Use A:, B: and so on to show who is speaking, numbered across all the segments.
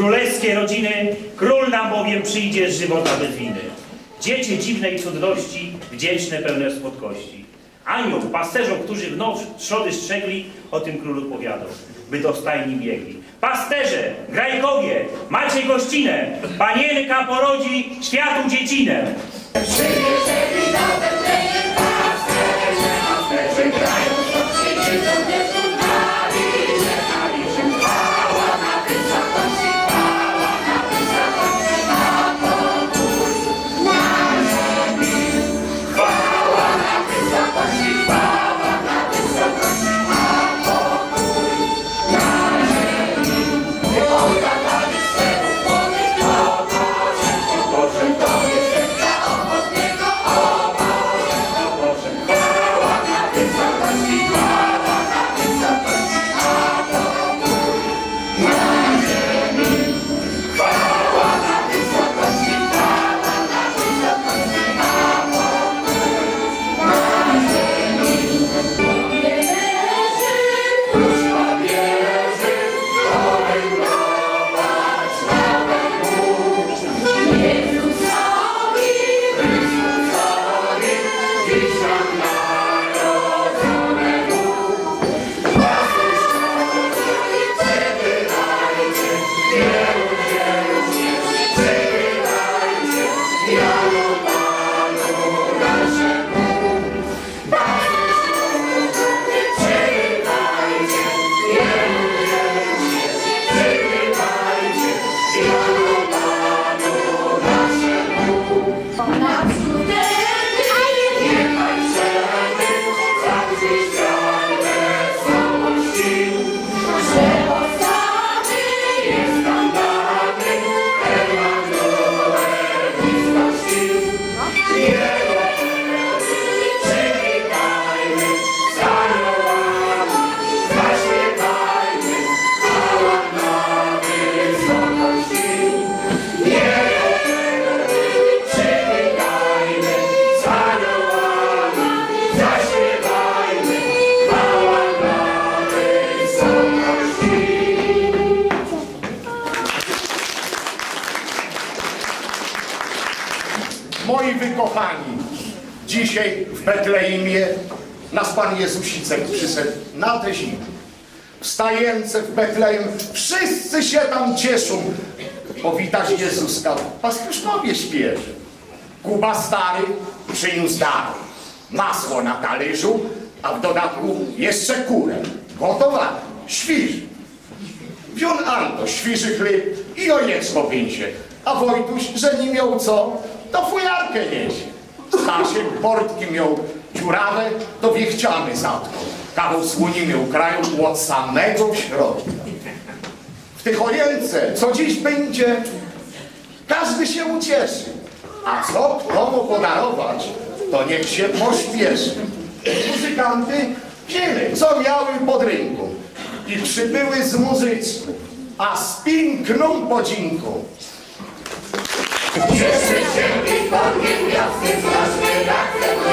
A: królewskie rodziny, król nam bowiem przyjdzie z żywota bez winy. Dziwnej cudności, wdzięczne pełne słodkości. Anioł pasterzom, którzy w noc trzody strzegli, o tym królu powiadał, by do stajni biegli. Pasterze, grajkowie, macie gościnę, panienka porodzi światu dziecinę.
B: Moi wykochani, dzisiaj w Betleimie nas Pan Jezusicek przyszedł na tę zimę. Wstające w Betlejem, wszyscy się tam cieszą. Powitać Jezuska, pastuszkowie śpieszy. Kuba stary przyniósł dar. Masło na talerzu, a w dodatku jeszcze kurę. Gotowany, świeży. Wziął Anto świeży chleb i ojeczko pięcie. A Wojtuś, że nie miał co, to fujarkę niesie. Stasiek portki miał dziurawe, to wiechciany zatkał. Kawał słoni miał kraju od samego środka. W tych ojence, co dziś będzie, każdy się ucieszy. A co komu podarować, to niech się pośpieszy. Muzykanty wzięli, co miały pod rynku i przybyły z muzyczką, a z piękną podzinką.
C: Cieszy się i powiem jasny, straszny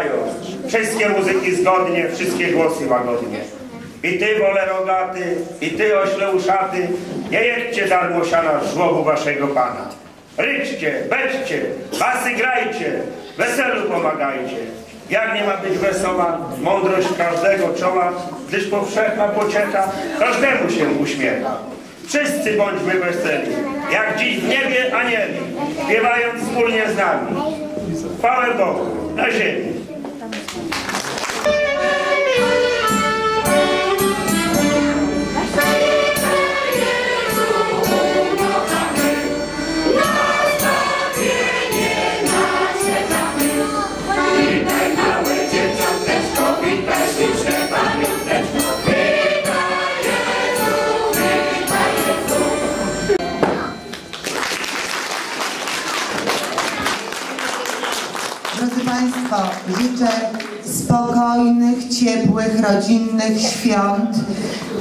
D: śpiewają. Wszystkie muzyki zgodnie, wszystkie głosy łagodnie. I ty, wole rogaty, i ty, ośle uszaty, nie jedźcie darmo siana z żłobu waszego pana. Ryczcie, beczcie, basy grajcie, weselu pomagajcie. Jak nie ma być wesoła, mądrość każdego czoła, gdyż powszechna pociecha każdemu się uśmiecha. Wszyscy bądźmy weseli, jak dziś w niebie anieli, śpiewając wspólnie z nami. Chwałę Bogu na ziemi.
E: Ciepłych, rodzinnych świąt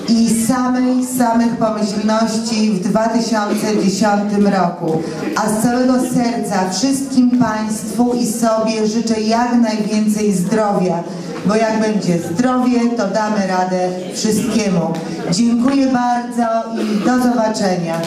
E: i samej, samych pomyślności w 2010 roku. A z całego serca wszystkim Państwu i sobie życzę jak najwięcej zdrowia, bo jak będzie zdrowie, to damy radę wszystkiemu. Dziękuję bardzo i do zobaczenia.